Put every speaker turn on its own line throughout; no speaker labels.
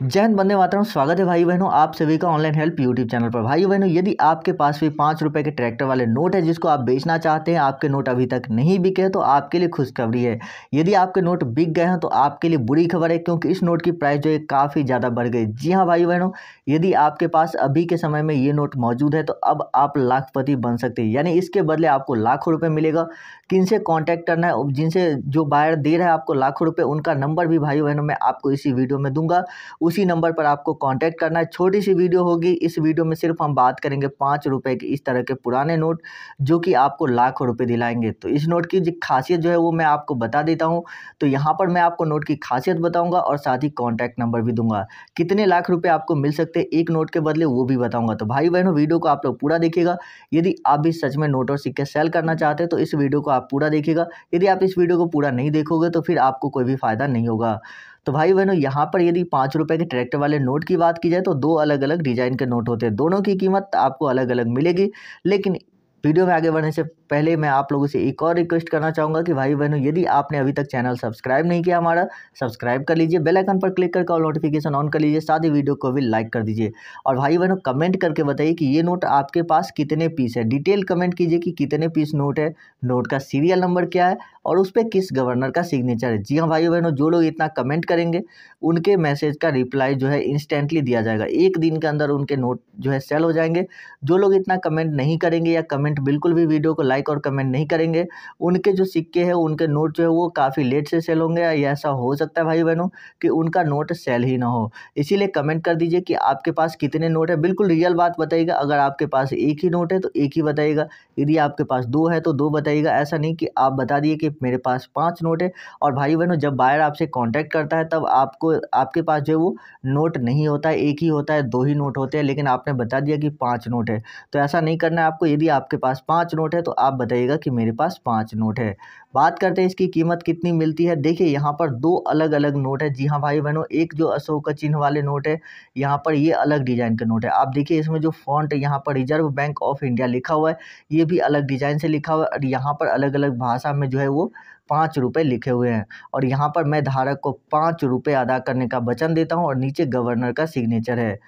जय हिंद बंदे मातरम स्वागत है भाई बहनों आप सभी का ऑनलाइन हेल्प यूट्यूब चैनल पर। भाई बहनों, यदि आपके पास भी पाँच रुपए के ट्रैक्टर वाले नोट है जिसको आप बेचना चाहते हैं, आपके नोट अभी तक नहीं बिके हैं तो आपके लिए खुशखबरी है। यदि आपके नोट बिक गए हैं तो आपके लिए बुरी खबर है, क्योंकि इस नोट की प्राइस जो है काफ़ी ज़्यादा बढ़ गई। जी हाँ भाई बहनों, यदि आपके पास अभी के समय में ये नोट मौजूद है तो अब आप लाखपति बन सकते हैं। यानी इसके बदले आपको लाखों रुपये मिलेगा। किन से कॉन्टैक्ट करना है जिनसे जो बायर दे रहा है आपको लाखों रुपये उनका नंबर भी भाई बहनों, मैं आपको इसी वीडियो में दूँगा। उसी नंबर पर आपको कांटेक्ट करना है। छोटी सी वीडियो होगी। इस वीडियो में सिर्फ़ हम बात करेंगे पाँच रुपये के इस तरह के पुराने नोट, जो कि आपको लाखों रुपये दिलाएँगे। तो इस नोट की खासियत जो है वो मैं आपको बता देता हूँ। तो यहाँ पर मैं आपको नोट की खासियत बताऊँगा और साथ ही कॉन्टैक्ट नंबर भी दूँगा। कितने लाख रुपये आपको मिल सकते हैं एक नोट के बदले, वो भी बताऊँगा। तो भाई बहनों वीडियो को आप लोग पूरा देखिएगा। यदि आप भी सच में नोट और सिक्के सेल करना चाहते हैं तो इस वीडियो को आप पूरा देखिएगा। यदि आप इस वीडियो को पूरा नहीं देखोगे तो फिर आपको कोई भी फ़ायदा नहीं होगा। तो भाई बहनों, यहाँ पर यदि पाँच रुपये के ट्रैक्टर वाले नोट की बात की जाए तो दो अलग अलग डिज़ाइन के नोट होते हैं। दोनों की कीमत आपको अलग अलग मिलेगी। लेकिन वीडियो में आगे बढ़ने से पहले मैं आप लोगों से एक और रिक्वेस्ट करना चाहूँगा कि भाई बहनों, यदि आपने अभी तक चैनल सब्सक्राइब नहीं किया हमारा सब्सक्राइब कर लीजिए बेल आइकन पर क्लिक करके और नोटिफिकेशन ऑन कर लीजिए, साथ ही वीडियो को भी लाइक कर दीजिए। और भाई बहनों कमेंट करके बताइए कि ये नोट आपके पास कितने पीस है। डिटेल कमेंट कीजिए कि कितने पीस नोट है। नोट का सीरियल नंबर क्या है? और उस पर किस गवर्नर का सिग्नेचर है? जी हाँ भाई बहनों, जो लोग इतना कमेंट करेंगे, उनके मैसेज का रिप्लाई जो है इंस्टेंटली दिया जाएगा। एक दिन के अंदर उनके नोट जो है सेल हो जाएँगे। जो लोग इतना कमेंट नहीं करेंगे या कमेंट बिल्कुल भी वीडियो को लाइक और कमेंट नहीं करेंगे, उनके जो सिक्के हैं, उनके नोट जो है वो काफ़ी लेट से सेल होंगे। या ऐसा हो सकता है भाई बहनों कि उनका नोट सेल ही ना हो। इसीलिए कमेंट कर दीजिए कि आपके पास कितने नोट है। बिल्कुल रियल बात बताइएगा। अगर आपके पास एक ही नोट है तो एक ही बताइएगा। यदि आपके पास दो है तो दो बताइएगा। ऐसा नहीं कि आप बता दिए कि मेरे पास पाँच नोट है और भाई बहनों, जब बायर आपसे कॉन्टैक्ट करता है, तब आपको, आपके पास जो है वो नोट नहीं होता है एक ही होता है, दो ही नोट होते हैं, लेकिन आपने बता दिया कि पाँच नोट है। तो ऐसा नहीं करना है आपको, यदि आपके पास पाँच नोट है तो आप बताइएगा कि मेरे पास पाँच नोट है। बात करते हैं इसकी कीमत कितनी मिलती है। देखिए, यहाँ पर दो अलग अलग नोट है। जी हाँ भाई बहनों, एक जो अशोक चिन्ह वाले नोट है, यहाँ पर ये अलग डिज़ाइन का नोट है। आप देखिए, इसमें जो फॉन्ट यहाँ पर रिज़र्व बैंक ऑफ़ इंडिया लिखा हुआ है। ये भी अलग डिज़ाइन से लिखा हुआ है और यहाँ पर अलग अलग भाषा में जो है वो पाँच रुपये लिखे हुए हैं। और यहाँ पर मैं धारक को पाँच रुपये अदा करने का वचन देता हूँ और नीचे गवर्नर का सिग्नेचर है।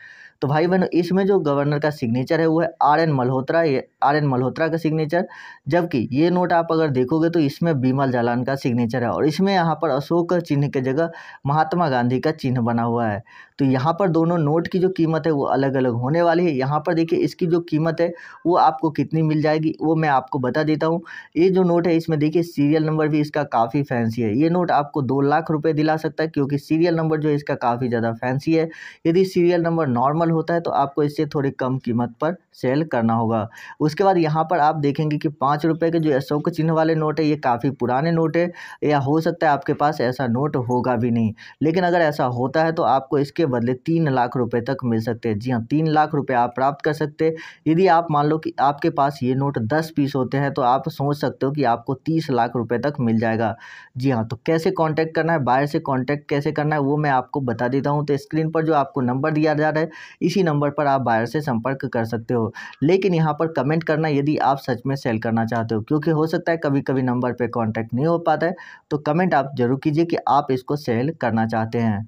तो भाई बहनों, इसमें जो गवर्नर का सिग्नेचर है, वो है आर एन मल्होत्रा ये आर एन मल्होत्रा का सिग्नेचर जबकि ये नोट आप अगर देखोगे तो इसमें बीमल जालान का सिग्नेचर है और इसमें यहाँ पर अशोक चिन्ह के जगह महात्मा गांधी का चिन्ह बना हुआ है। तो यहाँ पर दोनों नोट की जो कीमत है, वो अलग अलग होने वाली है। यहाँ पर देखिए, इसकी जो कीमत है, वो आपको कितनी मिल जाएगी, वो मैं आपको बता देता हूँ। ये जो नोट है, इसमें देखिए सीरियल नंबर भी इसका काफ़ी फैंसी है। ये नोट आपको दो लाख रुपये दिला सकता है, क्योंकि सीरियल नंबर जो है, इसका काफ़ी ज़्यादा फैंसी है। यदि सीरियल नंबर नॉर्मल होता है तो आपको इससे थोड़ी कम कीमत पर सेल करना होगा। उसके बाद यहाँ पर आप देखेंगे कि पाँच रुपये के जो अशोक चिन्ह वाले नोट है, ये काफ़ी पुराने नोट है, या हो सकता है आपके पास ऐसा नोट होगा भी नहीं। लेकिन अगर ऐसा होता है तो आपको इसके बदले तीन लाख रुपए तक मिल सकते हैं। जी हाँ तीन लाख रुपये आप प्राप्त कर सकते यदि आप मान लो कि आपके पास ये नोट दस पीस होते हैं तो आप सोच सकते हो कि आपको तीस लाख रुपए तक मिल जाएगा। जी हाँ तो कैसे कॉन्टैक्ट करना है, बाहर से कॉन्टैक्ट कैसे करना है, वो मैं आपको बता देता हूँ। तो स्क्रीन पर जो आपको नंबर दिया जा रहा है इसी नंबर पर आप बायर से संपर्क कर सकते हो। लेकिन यहाँ पर कमेंट करना यदि आप सच में सेल करना चाहते हो, क्योंकि हो सकता है कभी कभी नंबर पर कॉन्टैक्ट नहीं हो पाता है तो कमेंट आप ज़रूर कीजिए कि आप इसको सेल करना चाहते हैं।